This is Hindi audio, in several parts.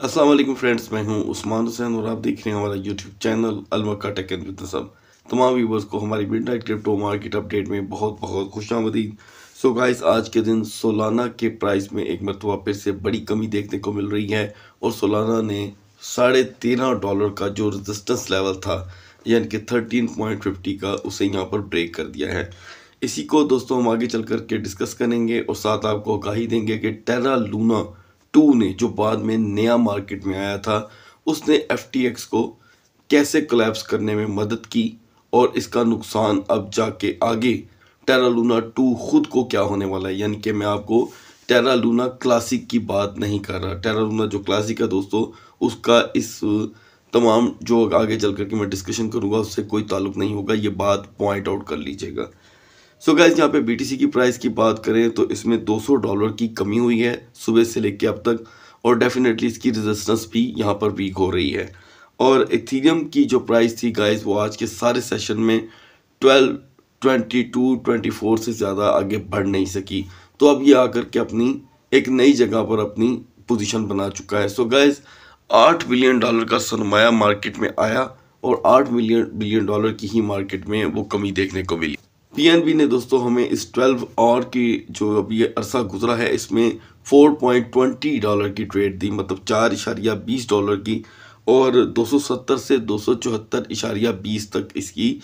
अस्सलाम वालेकुम फ्रेंड्स, मैं हूँ उस्मान हुसैन और आप देख रहे हैं हमारा यूट्यूब चैनल अलमका टेक एंड सब तमाम व्यूवर्स को हमारी midnight crypto market update में बहुत बहुत खुश आमदीद सो गाइस आज के दिन सोलाना के प्राइस में एक मरतबा फिर से बड़ी कमी देखने को मिल रही है और सोलाना ने साढ़े तेरह डॉलर का जो रजिस्टेंस लेवल था, यानी कि थर्टीन पॉइंट फिफ्टी का, उसे यहाँ पर ब्रेक कर दिया है। इसी को दोस्तों हम आगे चल कर के डिस्कस करेंगे और साथ आपको आगाही देंगे कि टेरा लूना टू ने जो बाद में नया मार्केट में आया था, उसने एफटीएक्स को कैसे कोलैप्स करने में मदद की और इसका नुकसान अब जाके आगे टेरा लूना टू खुद को क्या होने वाला है? यानी कि मैं आपको टेरा लूना क्लासिक की बात नहीं कर रहा। टेरा लूना जो क्लासिक है दोस्तों, उसका इस, तमाम जो आगे चल करके मैं डिस्कशन करूँगा, उससे कोई ताल्लुक नहीं होगा। ये बात पॉइंट आउट कर लीजिएगा। सो so गैस यहाँ पे बीटीसी की प्राइस की बात करें तो इसमें 200 डॉलर की कमी हुई है सुबह से लेके अब तक और डेफिनेटली इसकी रेजिस्टेंस भी यहाँ पर वीक हो रही है। और इथीरियम की जो प्राइस थी गाइज़ वो आज के सारे सेशन में 12 22 24 से ज़्यादा आगे बढ़ नहीं सकी। तो अब ये आकर के अपनी एक नई जगह पर अपनी पोजीशन बना चुका है। सो so गाइस आठ बिलियन डॉलर का सरमाया मार्केट में आया और आठ मिलियन बिलियन डॉलर की ही मार्केट में वो कमी देखने को मिली। पीएनबी ने दोस्तों हमें इस 12 और की जो अभी ये अरसा गुजरा है, इसमें 4.20 डॉलर की ट्रेड दी मतलब चार इशारिया बीस डॉलर की और 270 से दो इशारिया बीस तक इसकी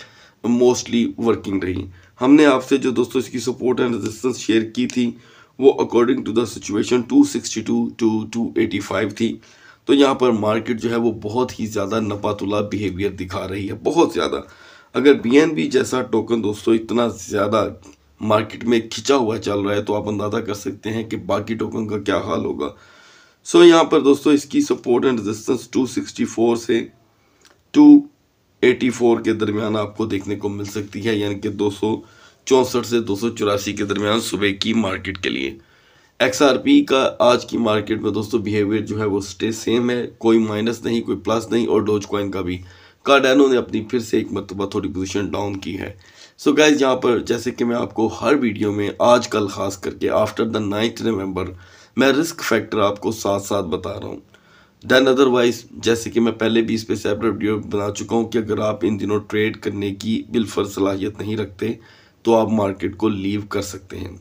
मोस्टली वर्किंग रही। हमने आपसे जो दोस्तों इसकी सपोर्ट एंड रेजिस्टेंस शेयर की थी, वो according to the situation 262 to 285 थी। तो यहाँ पर मार्केट जो है, वो बहुत ही ज़्यादा नपातुला बिहेवियर दिखा रही है, बहुत ज़्यादा। अगर BNB जैसा टोकन दोस्तों इतना ज़्यादा मार्केट में खिंचा हुआ चल रहा है तो आप अंदाज़ा कर सकते हैं कि बाकी टोकन का क्या हाल होगा। सो so, यहाँ पर दोस्तों इसकी सपोर्ट एंड रेजिस्टेंस 264 से 284 के दरमियान आपको देखने को मिल सकती है यानी कि दो से दो सौ चौरासी के दरमियान सुबह की मार्केट के लिए। एक्सआरपी का आज की मार्केट में दोस्तों बिहेवियर जो है वो स्टे सेम है कोई माइनस नहीं कोई प्लस नहीं और डोज कॉइन का भी। कार्डानो ने अपनी फिर से एक मरतबा थोड़ी पोजीशन डाउन की है। सो गाइज़ यहाँ पर जैसे कि मैं आपको हर वीडियो में आज कल खास करके आफ्टर द नाइन्थ नवंबर मैं रिस्क फैक्टर आपको साथ साथ बता रहा हूँ। देन अदरवाइज़ जैसे कि मैं पहले भी इस पर सेपरेट वीडियो बना चुका हूँ कि अगर आप इन दिनों ट्रेड करने की बिलफर सलाहियत नहीं रखते तो आप मार्केट को लीव कर सकते हैं।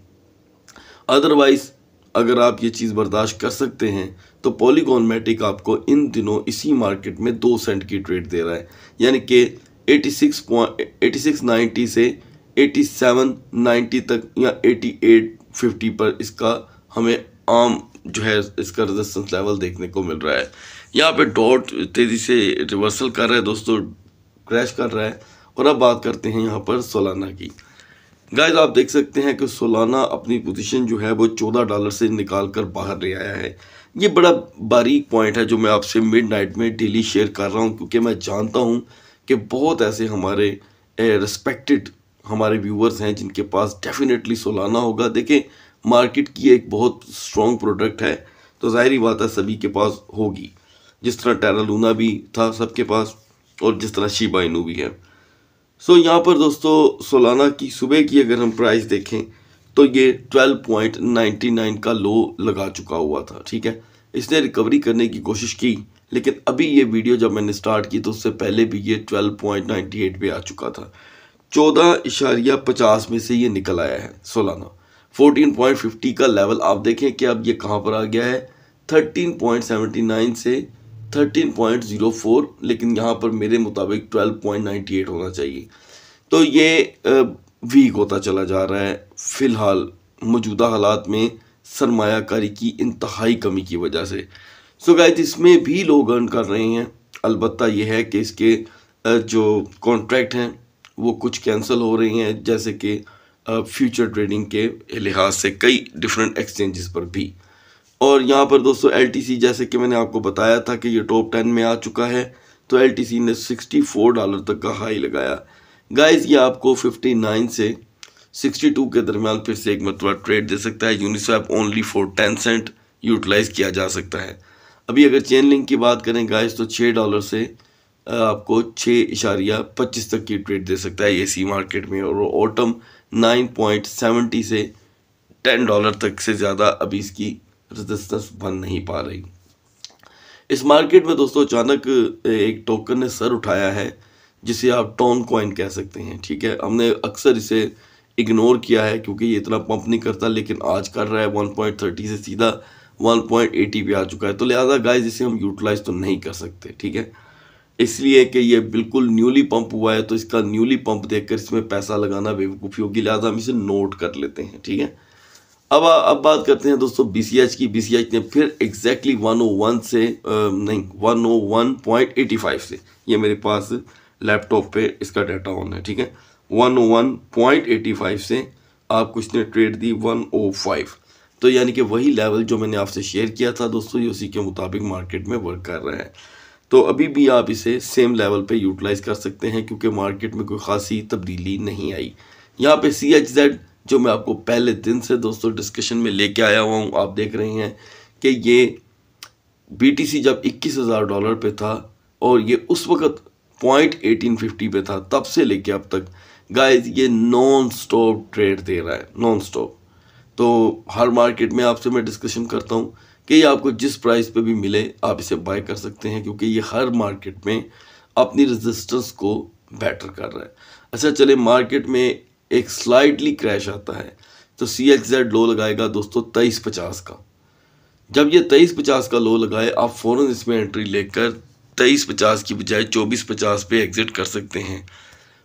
अदरवाइज़ अगर आप ये चीज़ बर्दाश्त कर सकते हैं तो पॉलीगॉन मैटिक आपको इन दिनों इसी मार्केट में दो सेंट की ट्रेड दे रहा है। यानी कि 86 पॉइंट एटी सिक्स नाइन्टी से 87 90 तक या 88 50 पर इसका हमें आम जो है इसका रेजिस्टेंस लेवल देखने को मिल रहा है। यहाँ पे डॉट तेज़ी से रिवर्सल कर रहा है दोस्तों क्रैश कर रहा है। और अब बात करते हैं यहाँ पर सोलाना की। गाइस आप देख सकते हैं कि सोलाना अपनी पोजीशन जो है वो चौदह डॉलर से निकाल कर बाहर ले आया है। ये बड़ा बारीक पॉइंट है जो मैं आपसे मिड नाइट में डेली शेयर कर रहा हूँ क्योंकि मैं जानता हूँ कि बहुत ऐसे हमारे रिस्पेक्टेड हमारे व्यूवर्स हैं जिनके पास डेफिनेटली सोलाना होगा। देखें मार्केट की एक बहुत स्ट्रॉन्ग प्रोडक्ट है तो ज़ाहरी बात है सभी के पास होगी। जिस तरह टेरालूना भी था सबके पास और जिस तरह शीबा इनू भी है। सो so, यहाँ पर दोस्तों सोलाना की सुबह की अगर हम प्राइस देखें तो ये 12.99 का लो लगा चुका हुआ था, ठीक है? इसने रिकवरी करने की कोशिश की, लेकिन अभी ये वीडियो जब मैंने स्टार्ट की तो उससे पहले भी ये 12.98 पे आ चुका था। चौदह इशारिया पचास में से ये निकल आया है, सोलाना। 14.50 का लेवल आप देखें कि अब ये कहाँ पर आ गया है? 13.79 से 13.04 लेकिन यहाँ पर मेरे मुताबिक 12.98 होना चाहिए। तो ये वीक होता चला जा रहा है। फ़िलहाल मौजूदा हालात में सरमाकारी की इंतहाई कमी की वजह से। सो गाइस इसमें भी लोग अर्न कर रहे हैं। अलबत्ता यह है कि इसके जो कॉन्ट्रैक्ट हैं, वो कुछ कैंसिल हो रहे हैं, जैसे कि फ्यूचर ट्रेडिंग के लिहाज से कई डिफरेंट एक्सचेंजेस पर भी। और यहाँ पर दोस्तों एल जैसे कि मैंने आपको बताया था कि ये टॉप टेन में आ चुका है तो एलटीसी ने 64 डॉलर तक का हाई लगाया। गाइस ये आपको 59 से 62 के दरमियान फिर से एक मतलब ट्रेड दे सकता है। Uniswap only for ten cent utilise किया जा सकता है। अभी अगर चेन लिंक की बात करें गाइस तो छः डॉलर से आपको छः इशारिया पच्चीस तक की ट्रेड दे सकता है एसी मार्केट में। और ऑटम नाइन पॉइंट सेवेंटी से टेन डॉलर तक से ज़्यादा अभी इसकी रजिस्टेंस बन नहीं पा रही। इस मार्केट में दोस्तों अचानक एक टोकन ने सर उठाया है। जिसे आप टॉन कॉइन कह सकते हैं ठीक है? हमने अक्सर इसे इग्नोर किया है क्योंकि ये इतना पंप नहीं करता लेकिन आज कर रहा है 1.30 से सीधा 1.80 पे आ चुका है। तो लिहाजा गाइस इसे हम यूटिलाइज तो नहीं कर सकते ठीक है? इसलिए कि ये बिल्कुल न्यूली पंप हुआ है तो इसका न्यूली पंप देखकर इसमें पैसा लगाना बेवकूफ़ी होगी। लिहाजा हम इसे नोट कर लेते हैं ठीक है? अब अब बात करते हैं दोस्तों BCH की। BCH ने फिर एग्जैक्टली 101 से आ, नहीं 101.85 से ये मेरे पास लैपटॉप पे इसका डाटा ऑन है, ठीक है? 101.85 से आपको इसने ट्रेड दी 105 तो यानी कि वही लेवल जो मैंने आपसे शेयर किया था दोस्तों, ये उसी के मुताबिक मार्केट में वर्क कर रहा है। तो अभी भी आप इसे सेम लेवल पे यूटिलाइज कर सकते हैं, क्योंकि मार्केट में कोई खासी तब्दीली नहीं आई। यहाँ पे सी एच जेड जो मैं आपको पहले दिन से दोस्तों डिस्कशन में लेके आया हुआ हूँ, आप देख रहे हैं कि ये सी जब इक्कीस हज़ार डॉलर पे था, और ये उस वक्त पॉइंट एटीन फिफ्टी पे था, तब से लेके अब तक। गाइस ये नॉन स्टॉप ट्रेड दे रहा है नॉन स्टॉप तो हर मार्केट में आपसे मैं डिस्कशन करता हूँ कि ये आपको जिस प्राइस पे भी मिले, आप इसे बाय कर सकते हैं, क्योंकि ये हर मार्केट में अपनी रेजिस्टेंस को बेटर कर रहा है। अच्छा चले मार्केट में एक स्लाइडली क्रैश आता है तो सी एक्स लो लगाएगा दोस्तों तेईस पचास का। जब ये तेईस पचास का लो लगाए, आप फ़ौरन इसमें एंट्री लेकर तेईस पचास की बजाय चौबीस पचास पे एग्जिट कर सकते हैं।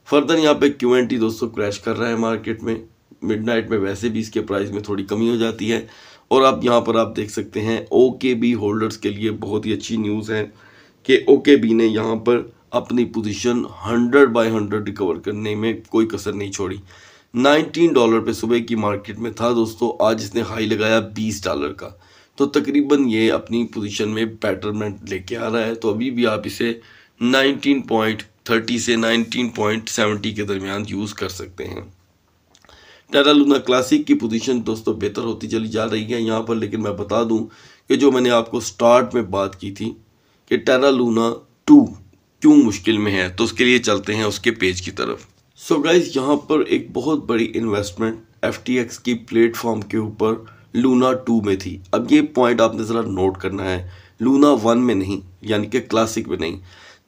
फर्दर यहाँ पे क्यू एन टी दोस्तों क्रैश कर रहा है मार्केट में। मिडनाइट में वैसे भी इसके प्राइस में थोड़ी कमी हो जाती है। और आप यहाँ पर आप देख सकते हैं ओ के बी होल्डर्स के लिए बहुत ही अच्छी न्यूज़ है कि ओ के बी ने यहाँ पर अपनी position hundred by hundred recover करने में कोई कसर नहीं छोड़ी। नाइनटीन डॉलर पे सुबह की मार्केट में था दोस्तों, आज इसने हाई लगाया बीस डॉलर का। तो तकरीबन ये अपनी पोजीशन में बैटरमेंट लेके आ रहा है। तो अभी भी आप इसे नाइनटीन पॉइंट थर्टी से नाइनटीन पॉइंट सेवेंटी के दरमियान यूज़ कर सकते हैं। टेरा लूना क्लासिक की पोजीशन दोस्तों बेहतर होती चली जा रही है यहाँ पर, लेकिन मैं बता दूँ कि जो मैंने आपको स्टार्ट में बात की थी कि टेरा लूना टू क्यों मुश्किल में है तो उसके लिए चलते हैं उसके पेज की तरफ़। सो so गाइज़ यहाँ पर एक बहुत बड़ी इन्वेस्टमेंट FTX की प्लेटफॉर्म के ऊपर लूना टू में थी। अब ये पॉइंट आपने ज़रा नोट करना है। लूना वन में नहीं, यानी कि क्लासिक में नहीं।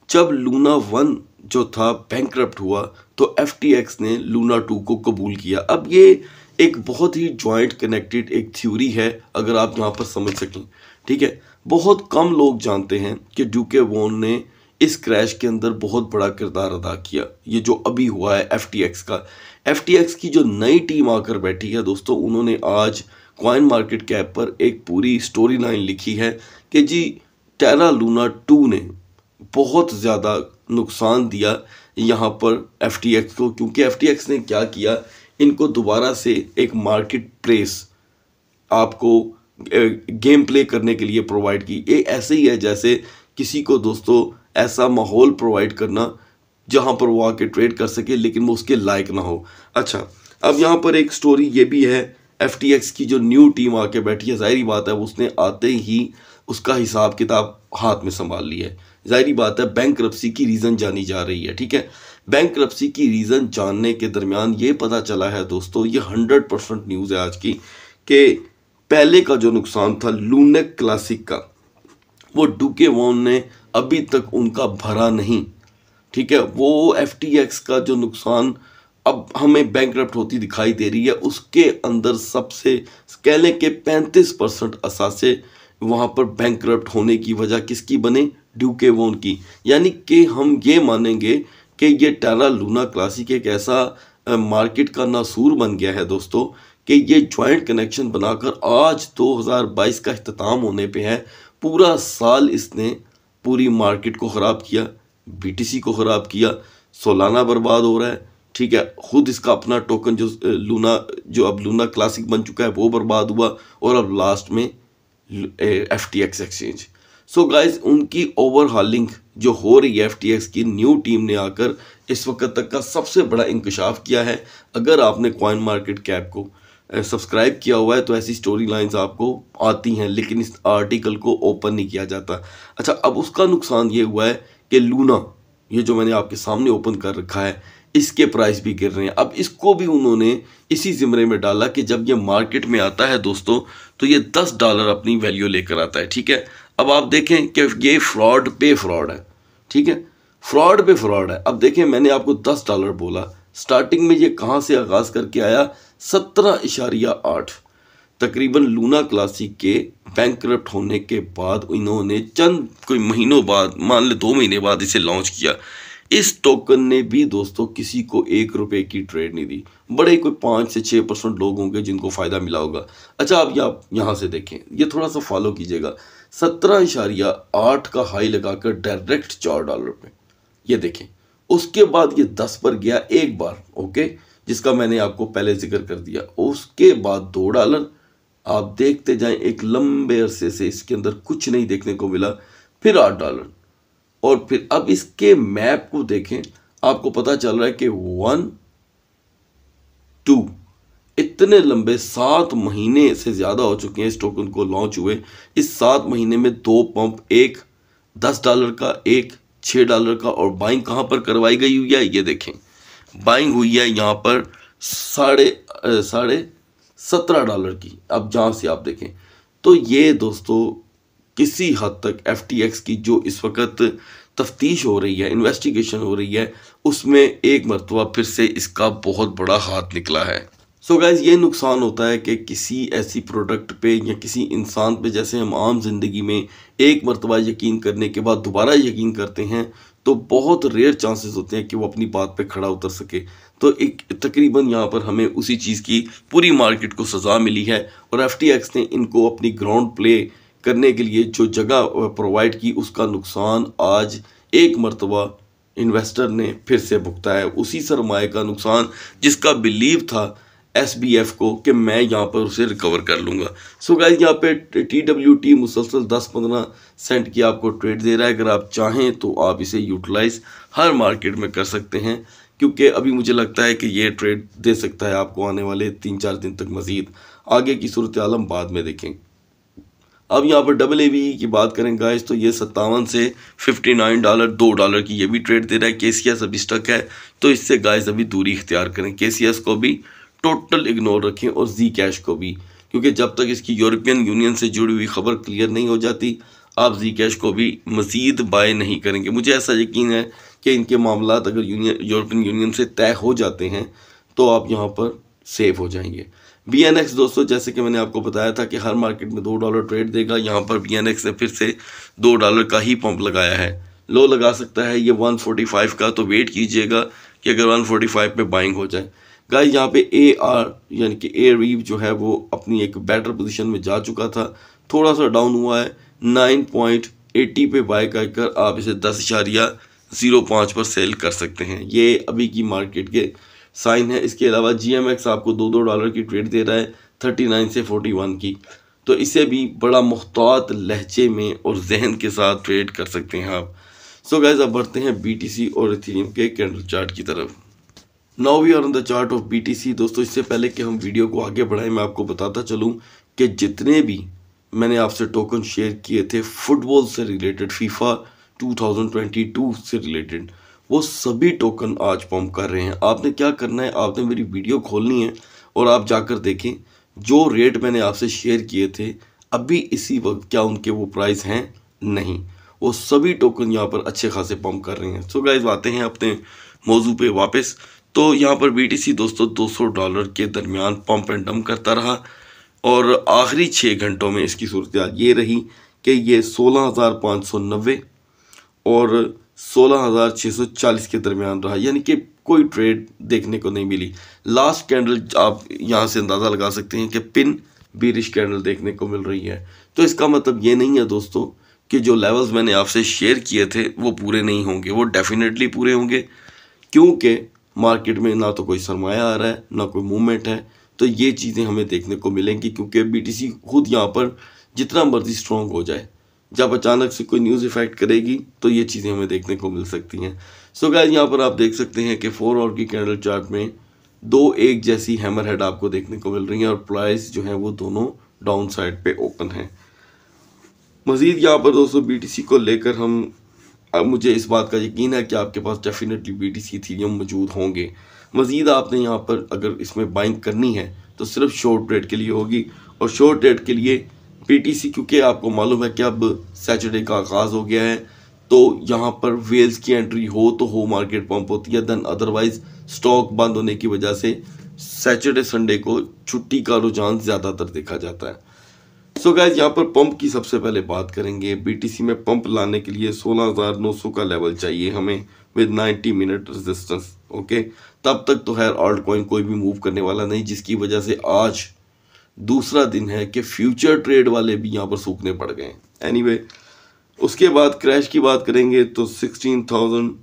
जब लूना वन जो था बैंक हुआ तो एफटीएक्स ने लूना टू को कबूल किया। अब ये एक बहुत ही जॉइंट कनेक्टेड एक थ्योरी है, अगर आप यहाँ पर समझ सकें। ठीक है? बहुत कम लोग जानते हैं कि ड्यूके वोन ने इस क्रैश के अंदर बहुत बड़ा किरदार अदा किया। ये जो अभी हुआ है FTX का। FTX की जो नई टीम आकर बैठी है, दोस्तों, उन्होंने आज कॉइन मार्केट कैप पर एक पूरी स्टोरी लाइन लिखी है कि जी टेरा लूना टू ने बहुत ज़्यादा नुकसान दिया यहाँ पर एफटीएक्स को, क्योंकि एफटीएक्स ने क्या किया? इनको दोबारा से एक मार्केट प्लेस आपको गेम प्ले करने के लिए प्रोवाइड की। ये ऐसे ही है जैसे किसी को दोस्तों ऐसा माहौल प्रोवाइड करना जहाँ पर वो आके ट्रेड कर सके, लेकिन वो उसके लायक ना हो। अच्छा अब यहाँ पर एक स्टोरी ये भी है एफटीएक्स की जो न्यू टीम आके बैठी है, ज़ाहरी बात है, उसने आते ही उसका हिसाब किताब हाथ में संभाल लिया है। ज़ाहरी बात है बैंक की रीज़न जानी जा रही है, ठीक है? बैंक की रीज़न जानने के दरमियान ये पता चला है दोस्तों, ये हंड्रेड परसेंट न्यूज़ है आज की, कि पहले का जो नुकसान था लूनेक क्लासिक का, वो डुके वोन ने अभी तक उनका भरा नहीं, ठीक है? वो FTX का जो नुकसान अब हमें बैंक होती दिखाई दे रही है। उसके अंदर सबसे कह लें कि पैंतीस परसेंट असासे वहाँ पर बैंक होने की वजह किसकी बने? ड्यूके वोन की। यानी कि हम ये मानेंगे कि ये टेरा लूना क्लासिक एक ऐसा मार्केट का नासूर बन गया है दोस्तों, कि ये जॉइंट कनेक्शन बनाकर आज 2022 का अख्ताम होने पे है। पूरा साल इसने पूरी मार्केट को ख़राब किया बीटीसी को ख़राब किया, सोलाना बर्बाद हो रहा है। ठीक है, खुद इसका अपना टोकन जो लूना जो अब लूना क्लासिक बन चुका है, वो बर्बाद हुआ और अब लास्ट में F T X exchange so guys उनकी ओवरहॉलिंग जो हो रही है एफ़ टी एक्स की न्यू टीम ने आकर इस वक्त तक का सबसे बड़ा इंकशाफ किया है। अगर आपने कॉइन मार्केट कैप को सब्सक्राइब किया हुआ है तो ऐसी स्टोरी लाइंस आपको आती हैं, लेकिन इस आर्टिकल को ओपन नहीं किया जाता। अच्छा अब उसका नुकसान ये हुआ है कि लूना ये जो मैंने आपके सामने ओपन कर रखा है इसके प्राइस भी गिर रहे हैं। अब इसको भी उन्होंने इसी ज़िमरे में डाला कि जब ये मार्केट में आता है दोस्तों तो ये दस डॉलर अपनी वैल्यू लेकर आता है, ठीक है? अब आप देखें कि ये फ्रॉड पे फ्रॉड है, ठीक है? फ्रॉड पे फ्रॉड है। अब देखें, मैंने आपको दस डॉलर बोला। स्टार्टिंग में ये कहाँ से आगाज़ करके आया? सत्रह इशारिया आठ। तकरीबन लूना क्लासिक के बैंक होने के बाद इन्होंने चंद कोई महीनों बाद, मान ले दो महीने बाद इसे लॉन्च किया। इस टोकन ने भी दोस्तों किसी को एक रुपए की ट्रेड नहीं दी। बड़े कोई पाँच से छः परसेंट लोग होंगे जिनको फ़ायदा मिला होगा। अच्छा आप यहाँ से देखें। ये थोड़ा सा फॉलो कीजिएगा। सत्रह इशारिया आठ का हाई लगाकर डायरेक्ट चार डॉलर पे। ये देखें। उसके बाद ये दस पर गया एक बार ओके जिसका मैंने आपको पहले ज़िक्र कर दिया। उसके बाद दो डॉलर आप देखते जाएँ, एक लंबे अरसे से इसके अंदर कुछ नहीं देखने को मिला। फिर आठ डॉलर और फिर अब इसके मैप को देखें, आपको पता चल रहा है कि वन टू इतने लंबे सात महीने से ज़्यादा हो चुके हैं इस टोकन को लॉन्च हुए। इस सात महीने में दो पंप एक दस डॉलर का, एक छः डॉलर का, और बाइंग कहाँ पर करवाई गई हुई है? ये देखें। बाइंग हुई है यहाँ पर साढ़े साढ़े सत्रह डॉलर की, अब जहाँ से आप देखें। तो ये दोस्तों किसी हद तक FTX की जो इस वक्त तफ्तीश हो रही है इन्वेस्टिगेशन हो रही है, उसमें एक मरतबा फिर से इसका बहुत बड़ा हाथ निकला है। सो so गाइज़ ये नुकसान होता है कि किसी ऐसी प्रोडक्ट पे या किसी इंसान पे, जैसे हम आम ज़िंदगी में एक मरतबा यकीन करने के बाद दोबारा यकीन करते हैं तो बहुत रेयर चांसेस होते हैं कि वो अपनी बात पे खड़ा उतर सके। तो एक तकरीबन यहाँ पर हमें उसी चीज़ की पूरी मार्केट को सज़ा मिली है और FTX ने इनको अपनी ग्राउंड प्ले करने के लिए जो जगह प्रोवाइड की, उसका नुकसान आज एक मरतबा इन्वेस्टर ने फिर से भुगता है। उसी सरमाए का नुकसान, जिसका बिलीव था एस बी एफ़ को, कि मैं यहाँ पर उसे रिकवर कर लूँगा। सो गाइज़ यहाँ पे टी डब्ल्यू टी मुसलसल दस पंद्रह सेंट की आपको ट्रेड दे रहा है। अगर आप चाहें तो आप इसे यूटिलाइज हर मार्केट में कर सकते हैं, क्योंकि अभी मुझे लगता है कि ये ट्रेड दे सकता है आपको आने वाले तीन चार दिन तक मज़ीद। आगे की सूरत आलम बाद में देखें। अब यहाँ पर डबल ए की बात करें गाइस तो ये सत्तावन से फिफ्टी नाइन डॉलर दो डॉलर की ये भी ट्रेड दे रहा है। के सी एस अभी स्टक है। तो इससे गाइस अभी दूरी इख्तियार करें। के सी एस को भी टोटल इग्नोर रखें और जी कैश को भी। क्योंकि जब तक इसकी यूरोपियन यूनियन से जुड़ी हुई खबर क्लियर नहीं हो जाती, आप जी कैश को भी मज़ीद बाय नहीं करेंगे। मुझे ऐसा यकीन है कि इनके मामला अगर यूनियन यूरोपियन यूनियन से तय हो जाते हैं तो आप यहाँ पर सेफ़ हो जाएँगे। बी एन एक्स दोस्तों, जैसे कि मैंने आपको बताया था कि हर मार्केट में दो डॉलर ट्रेड देगा, यहाँ पर बी एन एक्स ने फिर से दो डॉलर का ही पंप लगाया है। लो लगा सकता है ये वन फोर्टी फाइव का तो वेट कीजिएगा कि अगर वन फोर्टी फाइव पे बाइंग हो जाए। गाइस, यहाँ पे ए आर यानी कि ए रीव जो है, वो अपनी एक बेटर पोजीशन में जा चुका था। थोड़ा सा डाउन हुआ है नाइन पॉइंट एटी पे बाय कर आप इसे दस इशारिया ज़ीरो पाँच पर सेल कर सकते हैं। ये अभी की मार्केट के साइन है। इसके अलावा जी एम एक्स आपको दो दो डॉलर की ट्रेड दे रहा है थर्टी नाइन से फोर्टी वन की। तो इसे भी बड़ा मुख्तात लहजे में और जहन के साथ ट्रेड कर सकते हैं आप। सो गैज़ अब बढ़ते हैं बी टी सी और इथीरियम के कैंडल चार्ट की तरफ़। Now we are on the chart of B T C दोस्तों, इससे पहले कि हम वीडियो को आगे बढ़ाएँ, मैं आपको बताता चलूँ कि जितने भी मैंने आपसे टोकन शेयर किए थे फुटबॉल से रिलेटेड फीफा 2022 से रिलेटेड वो सभी टोकन आज पंप कर रहे हैं। आपने क्या करना है? आपने मेरी वीडियो खोलनी है और आप जाकर देखें, जो रेट मैंने आपसे शेयर किए थे, अभी इसी वक्त क्या उनके वो प्राइस हैं? नहीं। वो सभी टोकन यहाँ पर अच्छे खासे पम्प कर रहे हैं। सो गाइज़ आते हैं अपने मौजू पे वापस। तो यहाँ पर बीटीसी दोस्तों 200 डॉलर के दरमियान पम्प एंड डम करता रहा और आखिरी छः घंटों में इसकी सूरत ये रही कि ये सोलह हज़ार पाँच सौ नब्बे और सोलह हज़ार छः सौ चालीस के दरमियान रहा, यानी कि कोई ट्रेड देखने को नहीं मिली। लास्ट कैंडल आप यहाँ से अंदाज़ा लगा सकते हैं कि पिन बीरिश कैंडल देखने को मिल रही है। तो इसका मतलब ये नहीं है दोस्तों कि जो लेवल्स मैंने आपसे शेयर किए थे, वो पूरे नहीं होंगे, वो डेफिनेटली पूरे होंगे, क्योंकि मार्केट में ना तो कोई सरमाया आ रहा है, ना कोई मूवमेंट है तो ये चीज़ें हमें देखने को मिलेंगी, क्योंकि BTC खुद यहाँ पर जितना मर्ज़ी स्ट्रॉन्ग हो जाए जब अचानक से कोई न्यूज़ इफ़ेक्ट करेगी तो ये चीज़ें हमें देखने को मिल सकती हैं। सो गाइज़ यहाँ पर आप देख सकते हैं कि फोर और की कैंडल चार्ट में दो एक जैसी हैमर हेड आपको देखने को मिल रही हैं और प्राइस जो है वो दोनों डाउन साइड पे ओपन है। मज़ीद यहाँ पर दोस्तों BTC को लेकर हम, अब मुझे इस बात का यकीन है कि आपके पास definitely B T C Ethereum मौजूद होंगे। मज़ीद आपने यहाँ पर अगर इसमें बाइंग करनी है तो सिर्फ़ शॉर्ट ट्रेड के लिए होगी और शॉर्ट ट्रेड के लिए बीटीसी क्योंकि आपको मालूम है कि अब सैटरडे का आगाज़ हो गया है तो यहाँ पर वेल्स की एंट्री हो तो हो मार्केट पंप होती है देन अदरवाइज़ स्टॉक बंद होने की वजह से सैटरडे संडे को छुट्टी का रुझान ज़्यादातर देखा जाता है। सो गैस यहाँ पर पंप की सबसे पहले बात करेंगे। बीटीसी में पंप लाने के लिए 16,900 का लेवल चाहिए हमें विद 90 मिनट रेजिस्टेंस ओके तब तक तो खैर ऑल्ट कॉइन कोई भी मूव करने वाला नहीं जिसकी वजह से आज दूसरा दिन है कि फ्यूचर ट्रेड वाले भी यहाँ पर सूखने पड़ गए एनी anyway, उसके बाद क्रैश की बात करेंगे तो sixteen thousand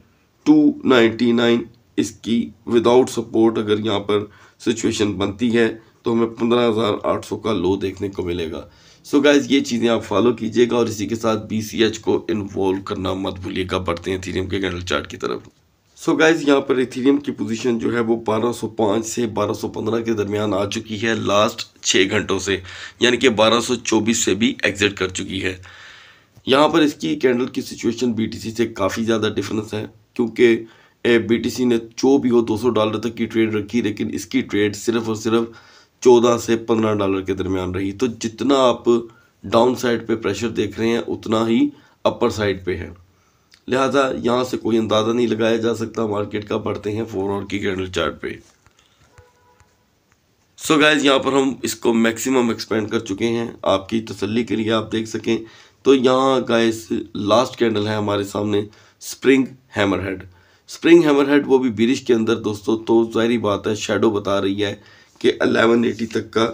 two ninety nine इसकी विदाउट सपोर्ट अगर यहाँ पर सिचुएशन बनती है तो हमें पंद्रह हज़ार आठ सौ का लो देखने को मिलेगा। सो so गाइज़ ये चीज़ें आप फॉलो कीजिएगा और इसी के साथ बी को इन्वॉल्व करना मत भूलिएगा। बढ़ते हैं थीरियम के कैंडल चार्ट की तरफ़। सो so गाइज़ यहाँ पर इथीरियम की पोजीशन जो है वो 1205 से 1215 के दरमियान आ चुकी है लास्ट छः घंटों से, यानी कि 1224 से भी एग्जिट कर चुकी है। यहाँ पर इसकी कैंडल की सिचुएशन बीटीसी से काफ़ी ज़्यादा डिफरेंस है, क्योंकि बीटीसी ने जो भी हो 200 डॉलर तक की ट्रेड रखी, लेकिन इसकी ट्रेड सिर्फ़ और सिर्फ़ 14 से 15 डॉलर के दरमियान रही। तो जितना आप डाउन साइड पे प्रेशर देख रहे हैं, उतना ही अपर साइड पे है। लिहाजा यहाँ से कोई अंदाज़ा नहीं लगाया जा सकता, मार्केट का बढ़ते हैं फोर आवर की कैंडल चार्ट पे। सो गाइज़ यहाँ पर हम इसको मैक्सिमम एक्सपेंड कर चुके हैं। आपकी तसल्ली के लिए आप देख सकें। तो यहाँ गाइस लास्ट कैंडल है हमारे सामने spring hammer head spring hammer head वो भी बिरिश के अंदर, दोस्तों तो जाहरी बात है शेडो बता रही है कि 1180 तक का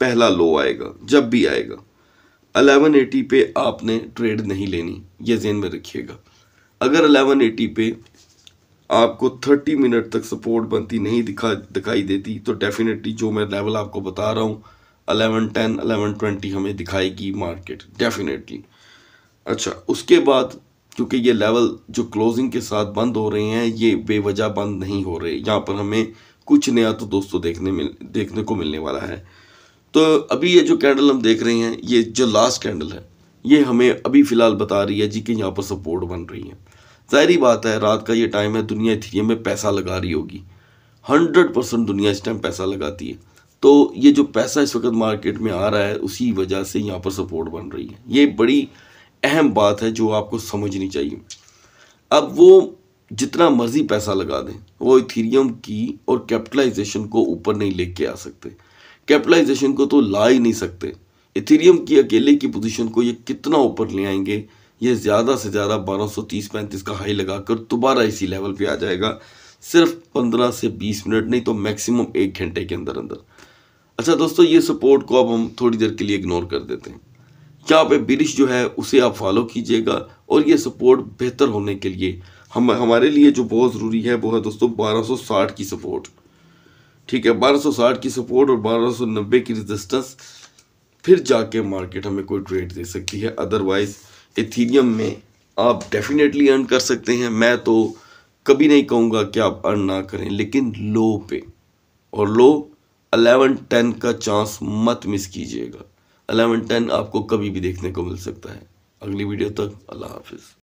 पहला लो आएगा, जब भी आएगा। 1180 पे आपने ट्रेड नहीं लेनी, ये जेन में रखिएगा। अगर 1180 पे आपको 30 मिनट तक सपोर्ट बनती, नहीं दिखा, दिखाई देती तो डेफिनेटली जो मैं लेवल आपको बता रहा हूँ 1110 1120 हमें दिखाएगी मार्केट डेफिनेटली अच्छा उसके बाद क्योंकि ये लेवल जो क्लोजिंग के साथ बंद हो रहे हैं, ये बेवजह बंद नहीं हो रहे। यहाँ पर हमें कुछ नया तो दोस्तों देखने मिल, देखने को मिलने वाला है। तो अभी ये जो कैंडल हम देख रहे हैं, ये जो लास्ट कैंडल है, ये हमें अभी फ़िलहाल बता रही है जी कि यहाँ पर सपोर्ट बन रही है। ज़ाहरी बात है, रात का ये टाइम है, दुनिया इथीरियम में पैसा लगा रही होगी। हंड्रेड परसेंट दुनिया इस टाइम पैसा लगाती है। तो ये जो पैसा इस वक्त मार्केट में आ रहा है, उसी वजह से यहाँ पर सपोर्ट बन रही है। ये बड़ी अहम बात है जो आपको समझनी चाहिए। अब वो जितना मर्ज़ी पैसा लगा दें, वो इथीरियम की और कैपिटलाइजेशन को ऊपर नहीं लेके आ सकते। कैपिटलाइजेशन को तो ला ही नहीं सकते। इथीरियम की अकेले की पोजीशन को ये कितना ऊपर ले आएँगे? ये ज़्यादा से ज़्यादा बारह सौ तीस पैंतीस का हाई लगाकर दोबारा इसी लेवल पे आ जाएगा। सिर्फ़ पंद्रह से बीस मिनट नहीं तो मैक्सिमम एक घंटे के अंदर अंदर। अच्छा दोस्तों, ये सपोर्ट को अब हम थोड़ी देर के लिए इग्नोर कर देते हैं। यहाँ पे बिरिश जो है, उसे आप फॉलो कीजिएगा और ये सपोर्ट बेहतर होने के लिए हम, हमारे लिए जो बहुत ज़रूरी है, वो है दोस्तों 1260 की सपोर्ट ठीक है 1260 की सपोर्ट और 1290 की रेजिस्टेंस फिर जाके मार्केट हमें कोई ट्रेड दे सकती है। अदरवाइज़ एथीरियम में आप डेफिनेटली अर्न कर सकते हैं। मैं तो कभी नहीं कहूँगा कि आप अर्न ना करें, लेकिन लो पे। और लो अलेवन टेन का चांस मत मिस कीजिएगा। अलेवन टेन आपको कभी भी देखने को मिल सकता है। अगली वीडियो तक अल्लाह हाफिज़।